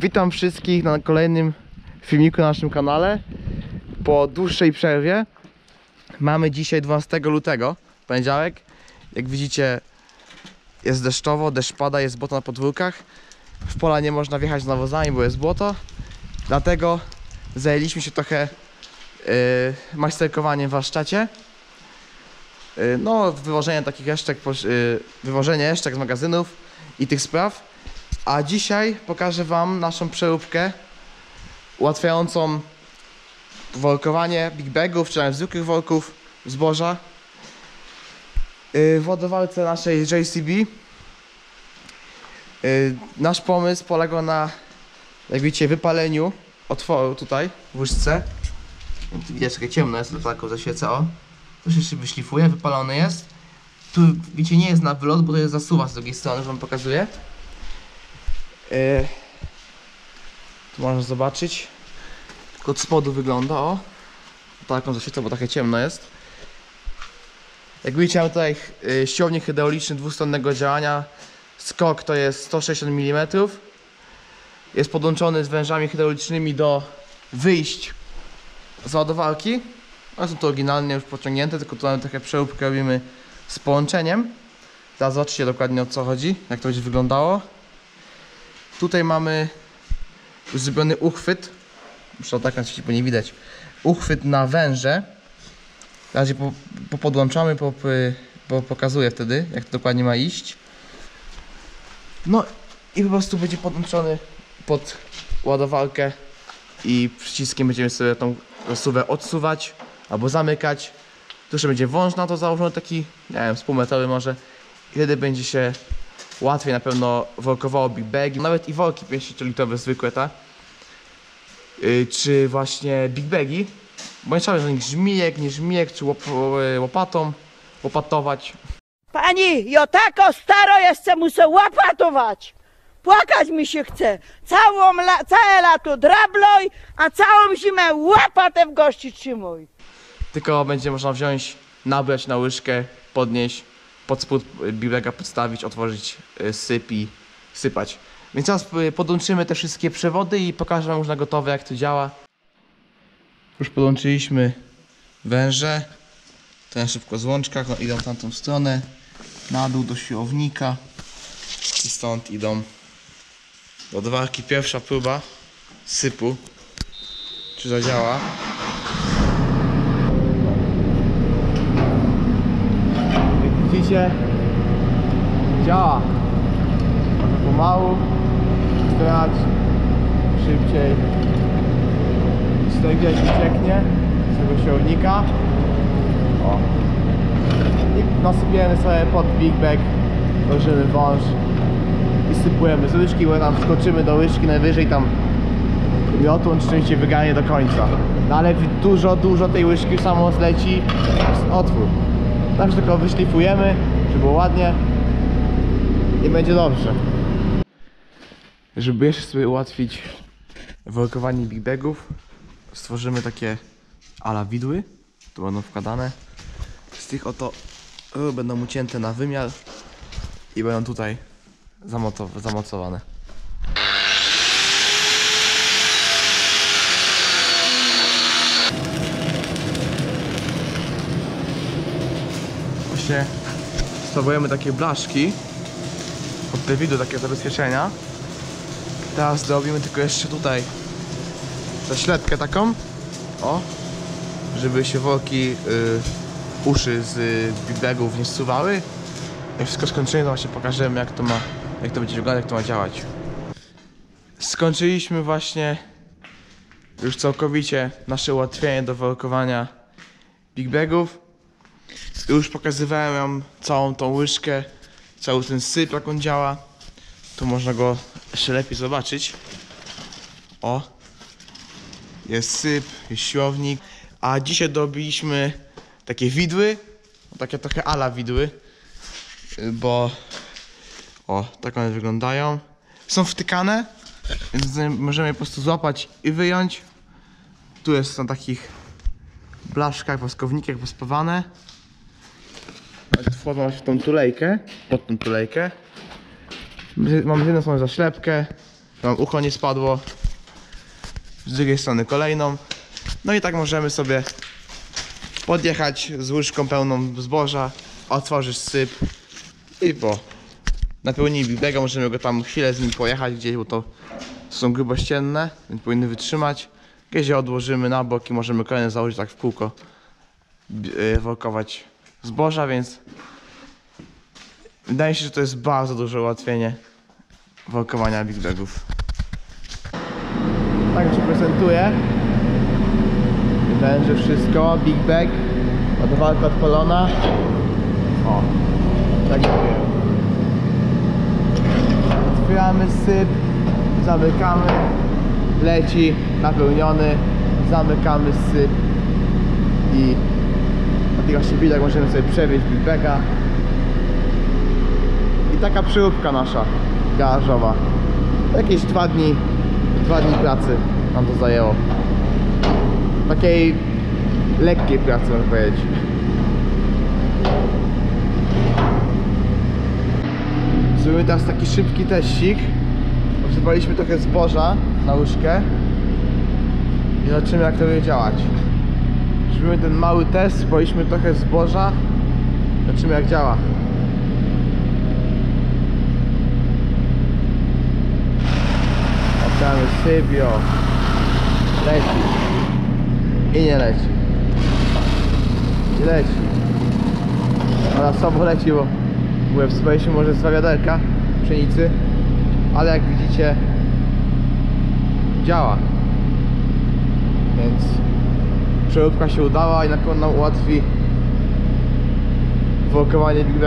Witam wszystkich na kolejnym filmiku na naszym kanale. Po dłuższej przerwie mamy dzisiaj 12 lutego, poniedziałek. Jak widzicie jest deszczowo, deszcz pada, jest błoto na podwórkach. W pola nie można wjechać z nawozami, bo jest błoto. Dlatego zajęliśmy się trochę yy, majsterkowaniem w warsztacie. Yy, no, wywożenie takich jeszcze, yy, wywożenie jeszcze z magazynów i tych spraw. A dzisiaj pokażę Wam naszą przeróbkę ułatwiającą workowanie big bagów, czy nawet zwykłych worków zboża Yy, w ładowarce naszej JCB. Yy, Nasz pomysł polegał na, jak widzicie, wypaleniu otworu tutaj w łyżce. Widać, takie ciemno jest, to taką zaświecę, o. To się wyszlifuje, wypalony jest. Tu, widzicie, nie jest na wylot, bo to jest zasuwa z drugiej strony, że Wam pokazuję. Yy, tu można zobaczyć. Tylko od spodu wygląda, o. Taką zaświecę, bo takie ciemno jest. Jak widzicie, mamy tutaj y, siłownik hydrauliczny dwustronnego działania. Skok to jest 160 mm. Jest podłączony z wężami hydraulicznymi do wyjść z ładowarki. One są to oryginalnie już pociągnięte, tylko tu mamy trochę przeróbkę robimy z połączeniem. Teraz dokładnie o co chodzi, jak to będzie wyglądało. Tutaj mamy zrobiony uchwyt. Muszę tak nacisnąć, bo nie widać. Uchwyt na węże. Na razie po, po podłączamy, po, po, pokazuję wtedy, jak to dokładnie ma iść. No i po prostu będzie podłączony pod ładowarkę i przyciskiem będziemy sobie tą rozsuwę odsuwać albo zamykać. Tu jeszcze będzie wąż na to założony, taki, nie wiem, z półmetrowy może. I wtedy będzie się łatwiej na pewno workowało big bagi, nawet i worki 50-litrowe zwykłe, tak? Yy, czy właśnie big bagi, bo nie trzeba żadnych żmijek, nie żmijek, czy łop, łopatą łopatować. Pani, ja tako staro jeszcze muszę łapatować. Płakać mi się chce. Całą la, całe lato drabloj, a całą zimę łapatę w gości trzymuj. Tylko będzie można wziąć, nabrać na łyżkę, podnieść, pod spód biureka podstawić, otworzyć y, syp i sypać. Więc teraz y, podłączymy te wszystkie przewody i pokażę wam już na gotowe jak to działa. Już podłączyliśmy węże. Ten szybko z łączkach no, idą w tamtą stronę. Na dół do siłownika. I stąd idą do ładowarki. Pierwsza próba sypu. Czy zadziała? Widzicie, działa. Pomału zbierać szybciej. Z tutaj gdzieś ucieknie z tego siłownika. O. I nasypiemy sobie pod big bag, włożymy wąż i sypujemy z łyżki, bo tam skoczymy do łyżki najwyżej tam miotą oczywiście wyganie do końca. No ale dużo, dużo tej łyżki samo zleci jest otwór. Także tylko wyszlifujemy, żeby było ładnie i będzie dobrze. Żeby jeszcze sobie ułatwić workowanie big bagów, stworzymy takie ala widły. Tu będą wkładane. Z tych oto będą ucięte na wymiar i będą tutaj zamocowane. Właśnie stosujemy takie blaszki od widły, takie zabezpieczenia. Teraz zrobimy tylko jeszcze tutaj zaślepkę taką. O, żeby się worki, y, uszy z y, nie zsuwały. Jak wszystko skończymy, to właśnie pokażemy jak to ma, jak to będzie wyglądać, jak to ma działać. Skończyliśmy właśnie już całkowicie nasze ułatwienie do workowania big bagów. Już pokazywałem wam całą tą łyżkę, cały ten syp jak on działa. Tu można go jeszcze lepiej zobaczyć. O, jest syp, jest siłownik. A dzisiaj dobiliśmy takie widły, takie trochę ala widły, bo o, tak one wyglądają. Są wtykane, więc możemy je po prostu złapać i wyjąć. Tu jest na takich blaszkach, woskownikach pospawane. Się w tą tulejkę, pod tą tulejkę. Mamy z jednej strony zaślepkę, Mam ucho nie spadło. Z drugiej strony kolejną. No i tak możemy sobie podjechać z łyżką pełną zboża, otworzyć syp i po napełnili Big Baga, możemy go tam chwilę z nim pojechać gdzieś, bo to są grubościenne, więc powinny wytrzymać. Gdzieś je odłożymy na bok i możemy kolejne założyć tak w kółko, yy, workować zboża, więc wydaje się, że to jest bardzo duże ułatwienie workowania Big Bagów. Tak się prezentuje. Wydaje, że wszystko, Big Bag, ładowarka odpalona. O, tak mówię. Otwieramy syp, zamykamy, leci, napełniony, zamykamy syp i właśnie widok możemy sobie przewieźć Baga. I taka przyróbka nasza garażowa. Jakieś dwa dni, dwa dni pracy nam to zajęło. Takiej lekkiej pracy można powiedzieć. Zrobimy teraz taki szybki teścik. Wsypaliśmy trochę zboża na łyżkę i zobaczymy jak to będzie działać. Zrobimy ten mały test, wsypaliśmy trochę zboża, zobaczymy jak działa. Oddamy sypio. Leci. I nie leci. I leci. Ona sobą leci, bo mówię, wsypaliśmy może z wiaderka pszenicy, ale jak widzicie działa. Więc przeróbka się udała i na pewno ułatwi workowanie Big.